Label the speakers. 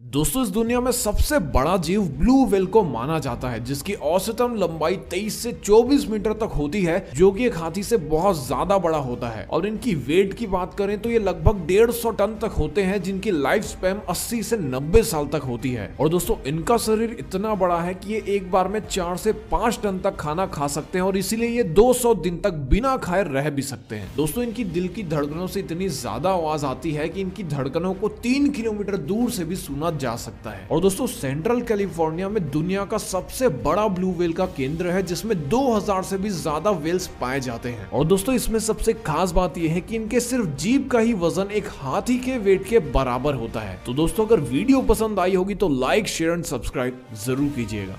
Speaker 1: दोस्तों, इस दुनिया में सबसे बड़ा जीव ब्लू वेल को माना जाता है, जिसकी औसतम लंबाई 23 से 24 मीटर तक होती है, जो कि एक हाथी से बहुत ज़्यादा बड़ा होता है। और इनकी वेट की बात करें तो ये लगभग डेढ़ सौ टन तक होते हैं, जिनकी लाइफ स्पैम 80 से 90 साल तक होती है। और दोस्तों, इनका शरीर इतना बड़ा है कि ये एक बार में चार से पाँच टन तक खाना खा सकते हैं और इसीलिए ये दो सौ दिन तक बिना खाए रह भी सकते हैं। दोस्तों, इनकी दिल की धड़कनों से इतनी ज़्यादा आवाज़ आती है कि इनकी धड़कनों को तीन किलोमीटर दूर से भी सुना सुना जा सकता है। और दोस्तों, सेंट्रल कैलिफ़ोर्निया में दुनिया का सबसे बड़ा ब्लू वेल का केंद्र है, जिसमें 2000 से भी ज़्यादा वेल्स पाए जाते हैं। और दोस्तों, इसमें सबसे खास बात यह है कि इनके सिर्फ़ जीप का ही वज़न एक हाथी के वेट के बराबर होता है। तो दोस्तों, अगर वीडियो पसंद आई होगी तो लाइक, शेयर एंड सब्सक्राइब ज़रूर कीजिएगा।